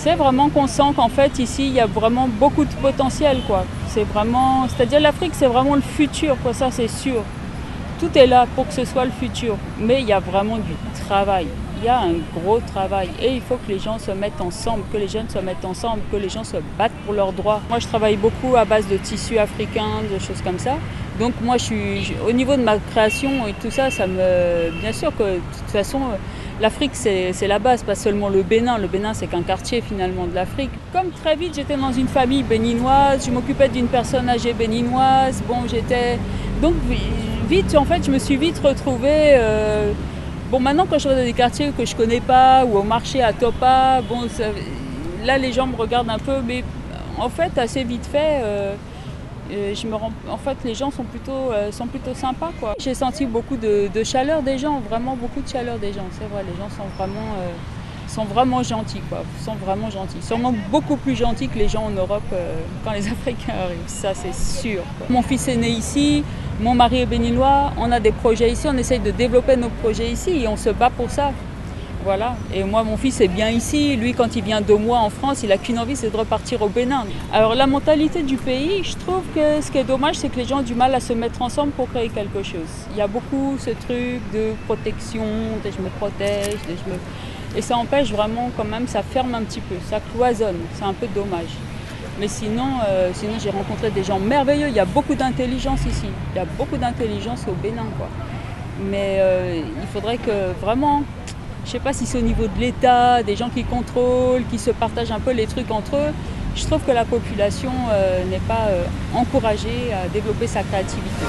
C'est vraiment qu'on sent qu'en fait ici il y a vraiment beaucoup de potentiel quoi. C'est vraiment, c'est-à-dire l'Afrique c'est vraiment le futur quoi, ça c'est sûr. Tout est là pour que ce soit le futur, mais il y a vraiment du travail. Il y a un gros travail et il faut que les gens se mettent ensemble, que les jeunes se mettent ensemble, que les gens se battent pour leurs droits. Moi je travaille beaucoup à base de tissus africains, de choses comme ça. Donc moi je suis au niveau de ma création et tout ça, ça me bien sûr que de toute façon l'Afrique c'est la base, pas seulement le Bénin. Le Bénin c'est qu'un quartier finalement de l'Afrique. Comme très vite j'étais dans une famille béninoise, je m'occupais d'une personne âgée béninoise. Bon j'étais donc vite en fait je me suis vite retrouvée. Euh... Bon maintenant quand je vais dans des quartiers que je connais pas ou au marché à Topa, bon là les gens me regardent un peu, mais en fait assez vite fait. Euh je me rends, en fait, les gens sont plutôt, euh, sont plutôt sympas. J'ai senti beaucoup de, chaleur des gens, vraiment beaucoup de chaleur des gens. C'est vrai, les gens sont vraiment, euh, sont vraiment gentils, quoi. Sont vraiment gentils. Beaucoup plus gentils que les gens en Europe euh, quand les Africains arrivent. Ça, c'est sûr. Mon fils est né ici. Mon mari est béninois. On a des projets ici. On essaye de développer nos projets ici et on se bat pour ça. Voilà. Et moi, mon fils est bien ici. Lui, quand il vient deux mois en France, il a qu'une envie, c'est de repartir au Bénin. Alors, la mentalité du pays, je trouve que ce qui est dommage, c'est que les gens ont du mal à se mettre ensemble pour créer quelque chose. Il y a beaucoup ce truc de protection, de je me protège, de je me... Et ça empêche vraiment, quand même, ça ferme un petit peu, ça cloisonne. C'est un peu dommage. Mais sinon, euh, sinon j'ai rencontré des gens merveilleux. Il y a beaucoup d'intelligence ici. Il y a beaucoup d'intelligence au Bénin, quoi. Mais euh, il faudrait que vraiment je ne sais pas si c'est au niveau de l'État, des gens qui contrôlent, qui se partagent un peu les trucs entre eux. Je trouve que la population euh, n'est pas euh, encouragée à développer sa créativité.